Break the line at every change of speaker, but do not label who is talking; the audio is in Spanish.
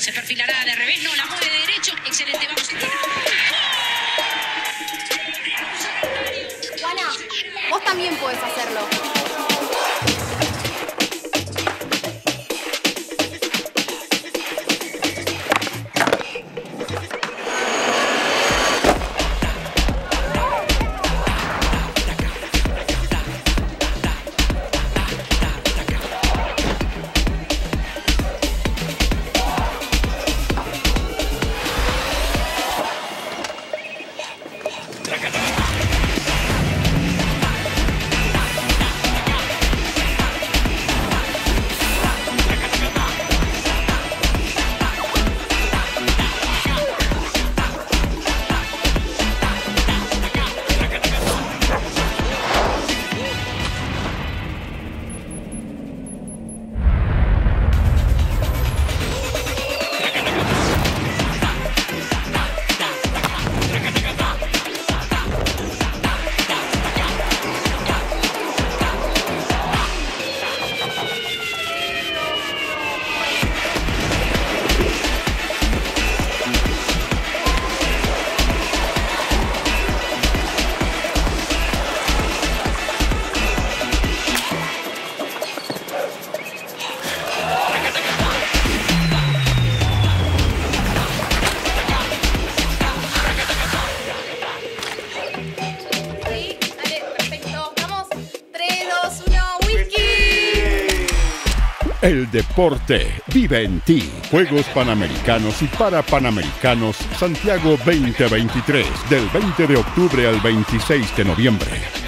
Se perfilará de revés, no, la mueve de derecho. Excelente, vamos.
Juana, vos también podés hacerlo.
El deporte vive en ti. Juegos Panamericanos y Parapanamericanos Santiago 2023, del 20 de octubre al 26 de noviembre.